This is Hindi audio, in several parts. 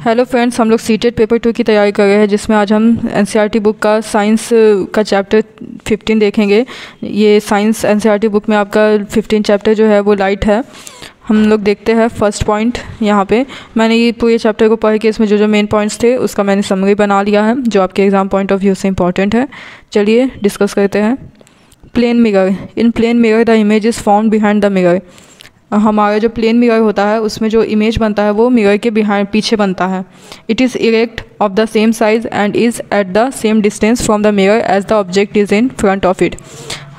हेलो फ्रेंड्स हम लोग सीटेड पेपर टू की तैयारी कर रहे हैं, जिसमें आज हम एनसीईआरटी बुक का साइंस का चैप्टर 15 देखेंगे। ये साइंस एनसीईआरटी बुक में आपका 15 चैप्टर जो है, वो लाइट है। हम लोग देखते हैं फ़र्स्ट पॉइंट यहाँ पे। मैंने ये पूरे चैप्टर को पढ़ के इसमें जो जो मेन पॉइंट्स थे, उसका मैंने समरी बना लिया है, जो आपके एग्ज़ाम पॉइंट ऑफ़ व्यू से इंपॉर्टेंट है। चलिए डिस्कस करते हैं। Plane mirror in plane mirror the image is found behind the mirror हमारा जो प्लेन मिरर होता है, उसमें जो इमेज बनता है, वो मिरर के बिहाइंड पीछे बनता है। It is erect of the same size and is at the same distance from the mirror as the object is in front of it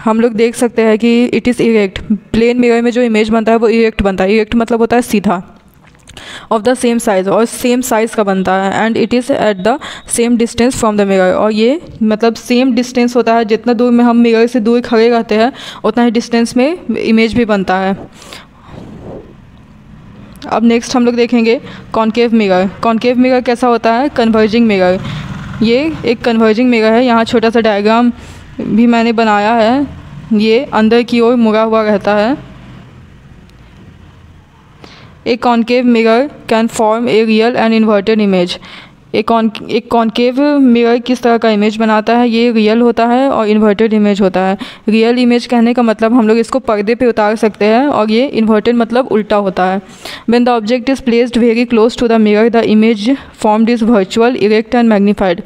हम लोग देख सकते हैं कि it is erect plane mirror में जो इमेज बनता है, वो इरेक्ट बनता है। इरेक्ट मतलब होता है सीधा। ऑफ़ द सेम साइज़ और सेम साइज़ का बनता है and it is at the same distance from the mirror और ये मतलब सेम डिस्टेंस होता है। जितना दूर में हम मिरर से दूर खड़े रहते हैं, उतना ही डिस्टेंस में इमेज भी बनता है। अब नेक्स्ट हम लोग देखेंगे कॉन्केव मेगा कॉन्केव मेगा कैसा होता है? कन्वर्जिंग मेगा ये एक कन्वर्जिंग मेगा है। यहाँ छोटा सा डायग्राम भी मैंने बनाया है। ये अंदर की ओर मुड़ा हुआ रहता है। A concave mirror can form a real and inverted image एक कॉन, एक कॉन्केव मिरर किस तरह का इमेज बनाता है, ये रियल होता है और इन्वर्टेड इमेज होता है। रियल इमेज कहने का मतलब हम लोग इसको पर्दे पे उतार सकते हैं और ये इन्वर्टेड मतलब उल्टा होता है। When the object is placed very close to the mirror the image formed is virtual erect and magnified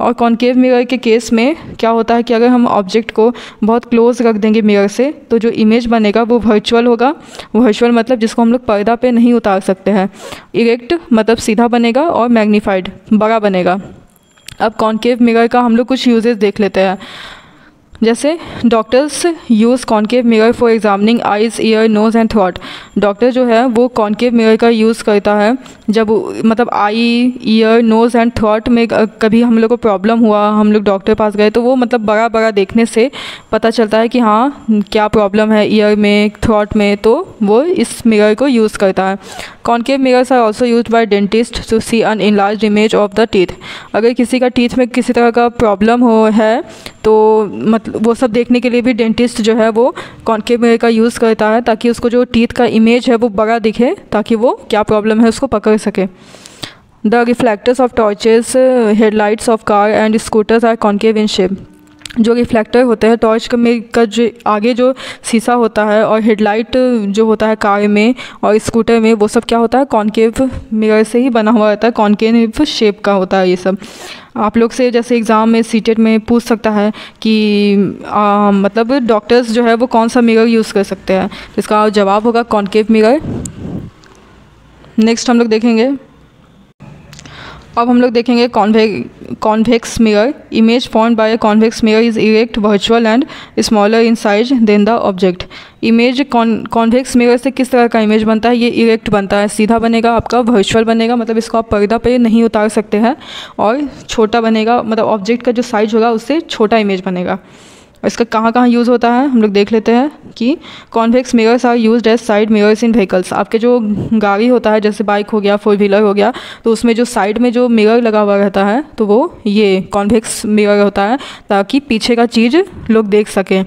और कॉन्केव मिरर के केस में क्या होता है कि अगर हम ऑब्जेक्ट को बहुत क्लोज रख देंगे मिरर से तो जो इमेज बनेगा वो वर्चुअल होगा। वर्चुअल मतलब जिसको हम लोग पर्दा पे नहीं उतार सकते हैं। इरेक्ट मतलब सीधा बनेगा और मैग्नीफाइड बड़ा बनेगा। अब कॉन्केव मिरर का हम लोग कुछ यूजेस देख लेते हैं। जैसे doctors use concave mirror for examining eyes ear nose and throat doctor जो है, वो कॉन्केव मिरर का यूज़ करता है। जब मतलब eye ear nose and throat में कभी हम लोग को प्रॉब्लम हुआ, हम लोग डॉक्टर पास गए तो वो मतलब बड़ा बड़ा देखने से पता चलता है कि हाँ क्या प्रॉब्लम है ईयर में थ्रॉट में तो वो इस मिरर को यूज़ करता है। Concave mirrors are also use by dentist to see an in image of the teeth अगर किसी का टीथ में किसी तरह का प्रॉब्लम हो, है तो मतलब वो सब देखने के लिए भी डेंटिस्ट जो है वो कॉन्केव मिरर का यूज़ करता है ताकि उसको जो टीथ का इमेज है वो बड़ा दिखे ताकि वो क्या प्रॉब्लम है उसको पकड़ सके। The reflectors of torches headlights of car and scooters are concave in shape जो रिफ्लेक्टर होते हैं टॉर्च में का जो आगे जो शीशा होता है और हेडलाइट जो होता है कार में और स्कूटर में वो सब क्या होता है? कॉन्केव मिरर से ही बना हुआ रहता है। कॉन्केव शेप का होता है ये सब। आप लोग से जैसे एग्ज़ाम में सीटेट में पूछ सकता है कि आ, मतलब डॉक्टर्स जो है वो कौन सा मिरर यूज़ कर सकते हैं? इसका जवाब होगा कॉन्केव मिरर नेक्स्ट हम लोग देखेंगे। अब हम लोग देखेंगे Conway convex mirror image form by convex mirror is erect virtual and smaller in size than the object image convex mirror से किस तरह का इमेज बनता है? ये इरेक्ट बनता है, सीधा बनेगा, आपका वर्चुअल बनेगा मतलब इसको आप पर्दा पे नहीं उतार सकते हैं, और छोटा बनेगा मतलब ऑब्जेक्ट का जो साइज़ होगा, उससे छोटा इमेज बनेगा। इसका कहाँ कहाँ यूज़ होता है, हम लोग देख लेते हैं कि convex mirrors are use as side mirrors in vehicles आपके जो गाड़ी होता है, जैसे बाइक हो गया फोर व्हीलर हो गया तो उसमें जो साइड में जो मिरर लगा हुआ रहता है तो वो ये कॉन्वेक्स मिरर होता है, ताकि पीछे का चीज़ लोग देख सकें।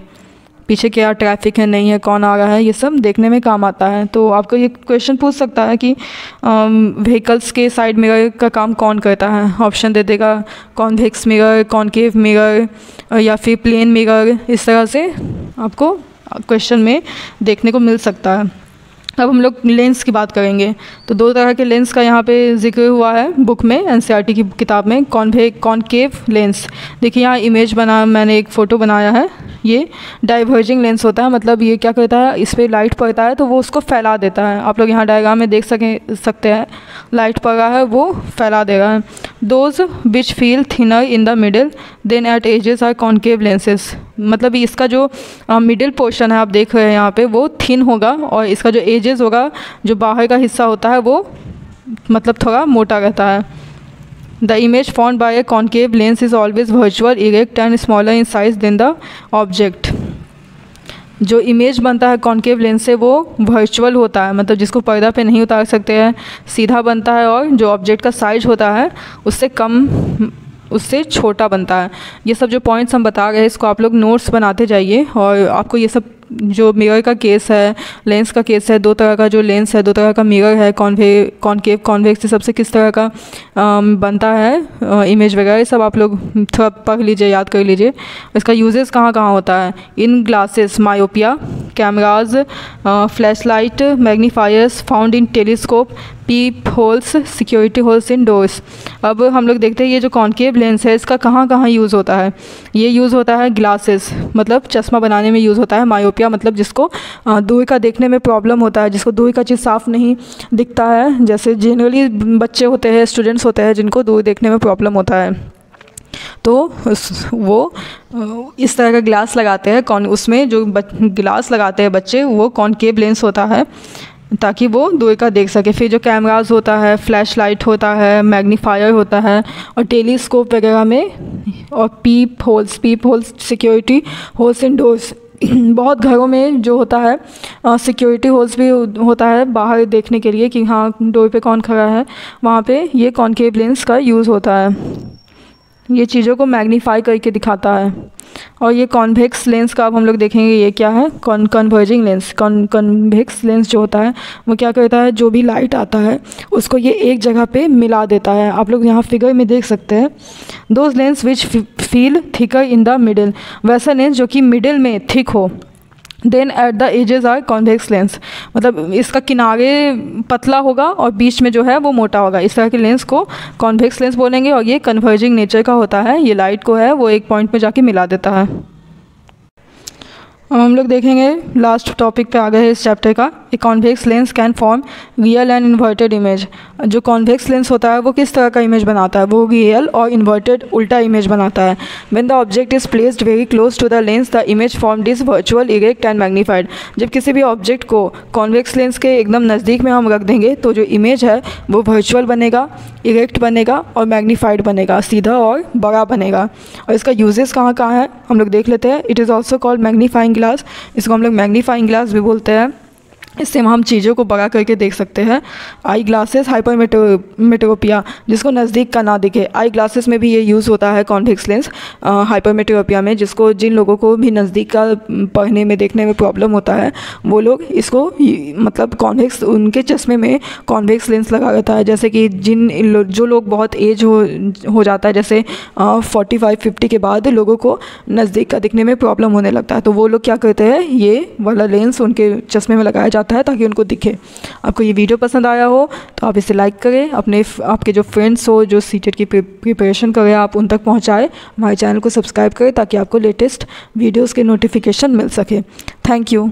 पीछे क्या ट्रैफ़िक है, नहीं है, कौन आ रहा है, ये सब देखने में काम आता है। तो आपको ये क्वेश्चन पूछ सकता है कि व्हीकल्स के साइड मिरर का काम कौन करता है? ऑप्शन दे देगा कॉन्वेक्स मिरर कॉन्केव मिरर या फिर प्लेन मिरर इस तरह से आपको क्वेश्चन में देखने को मिल सकता है। अब हम लोग लेंस की बात करेंगे। तो दो तरह के लेंस का यहाँ पे ज़िक्र हुआ है बुक में एन की किताब में कॉन्वे कॉन्केव लेंस। देखिए यहाँ इमेज बना, मैंने एक फ़ोटो बनाया है, ये डाइवर्जिंग लेंस होता है मतलब ये क्या करता है, इस पर लाइट पड़ता है तो वो उसको फैला देता है। आप लोग यहाँ डायग्राम में देख सकें, सकते हैं, लाइट पड़ रहा है, वो फैला दे रहा है those which feel thinner in the middle than at edges are concave lenses मतलब इसका जो मिडिल पोर्शन है, आप देख रहे हैं यहाँ पे, वो थिन होगा और इसका जो एजेस होगा, जो बाहर का हिस्सा होता है, वो मतलब थोड़ा मोटा रहता है। The image formed by a concave lens is always virtual erect and smaller in size than the object जो इमेज बनता है कॉन्केव लेंस से, वो वर्चुअल होता है। मतलब जिसको पर्दा पे नहीं उतार सकते हैं, सीधा बनता है और जो ऑब्जेक्ट का साइज़ होता है, उससे कम, उससे छोटा बनता है। ये सब जो पॉइंट्स हम बता रहे हैं, इसको आप लोग नोट्स बनाते जाइए और आपको ये सब जो मिरर का केस है लेंस का केस है दो तरह का जो लेंस है दो तरह का मिरर है कॉन्वे कॉन्केव कॉन्वेक्स सबसे किस तरह का आ, बनता है आ, इमेज वगैरह सब आप लोग थोड़ा पढ़ लीजिए याद कर लीजिए। इसका यूजेस कहाँ कहाँ होता है? In glasses myopia cameras flash light magnifiers found in telescope peep holes security holes in doors अब हम लोग देखते हैं ये जो कॉन्केव लेंस है, इसका कहाँ कहाँ यूज़ होता है? ये यूज़ होता है ग्लासेस मतलब चश्मा बनाने में यूज़ होता है मायोपिया मतलब जिसको दूर का देखने में प्रॉब्लम होता है, जिसको दूर का चीज़ साफ़ नहीं दिखता है, जैसे जनरली बच्चे होते हैं स्टूडेंट्स होते हैं, जिनको दूर देखने में प्रॉब्लम होता है। तो वो इस तरह का ग्लास लगाते हैं, कौन, उसमें जो ग्लास लगाते हैं बच्चे, वो कॉनकेव लेंस होता है। ताकि वो दूर का देख सके। फिर जो कैमराज होता है फ्लैश लाइट होता है मैग्नीफायर होता है और टेलीस्कोप वगैरह में और peep holes peep holes security holes in doors बहुत घरों में जो होता है सिक्योरिटी होल्स भी होता है बाहर देखने के लिए कि हाँ डोर पे कौन खड़ा है, वहाँ पे ये कॉनकेव लेंस का यूज़ होता है। ये चीज़ों को मैग्नीफाई करके दिखाता है। और ये कॉन्वेक्स लेंस का अब हम लोग देखेंगे ये क्या है? Cone converging lens cone convex lens जो होता है, वो क्या कहता है? जो भी लाइट आता है, उसको ये एक जगह पे मिला देता है। आप लोग यहाँ फिगर में देख सकते हैं। Those lens which feel thicker in the middle वैसा लेंस जो कि मिडिल में थिक हो than at the edges are convex lens मतलब इसका किनारे पतला होगा और बीच में जो है वो मोटा होगा। इस तरह के लेंस को कॉन्वेक्स लेंस बोलेंगे और ये कन्वर्जिंग नेचर का होता है। ये लाइट को है, वो एक पॉइंट में जाके मिला देता है। अब हम लोग देखेंगे लास्ट टॉपिक पे आ गए हैं इस चैप्टर का। A convex lens can form real and inverted image जो कॉन्वेक्स लेंस होता है, वो किस तरह का इमेज बनाता है? वो रियल और इन्वर्टेड उल्टा इमेज बनाता है। When the object is placed very close to the lens the image form is virtual erect and magnified जब किसी भी ऑब्जेक्ट को कॉन्वेक्स लेंस के एकदम नज़दीक में हम रख देंगे तो जो इमेज है, वो वर्चुअल बनेगा इरेक्ट बनेगा और मैग्नीफाइड बनेगा, सीधा और बड़ा बनेगा। और इसका यूजेस कहाँ कहाँ है, हम लोग देख लेते हैं। It is also called magnifying glass इसको हम लोग मैग्नीफाइंग ग्लास भी बोलते हैं। इससे हम चीज़ों को बड़ा करके देख सकते हैं। आई ग्लासेस हाइपर मेट्रोपिया जिसको नज़दीक का ना दिखे। आई ग्लासेस में भी ये यूज़ होता है कॉन्वेक्स लेंस हाइपर मेट्रोपिया में जिसको जिन लोगों को भी नज़दीक का पढ़ने में देखने में प्रॉब्लम होता है वो लोग इसको मतलब कॉन्वेक्स उनके चश्मे में कॉन्वेक्स लेंस लगा रहता है। जैसे कि जिन लो, जो लोग बहुत एज हो हो जाता है जैसे फोर्टी फाइव फिफ्टी के बाद लोगों को नज़दीक का दिखने में प्रॉब्लम होने लगता है। तो वो लोग क्या करते हैं ये वाला लेंस उनके चश्मे में लगाया जाता है ताकि उनको दिखे। आपको ये वीडियो पसंद आया हो तो आप इसे लाइक करें, अपने आपके जो फ्रेंड्स हो, जो सी की प्रिपरेशन करें, आप उन तक पहुँचाएँ, हमारे चैनल को सब्सक्राइब करें ताकि आपको लेटेस्ट वीडियोज़ के नोटिफिकेशन मिल सके। Thank you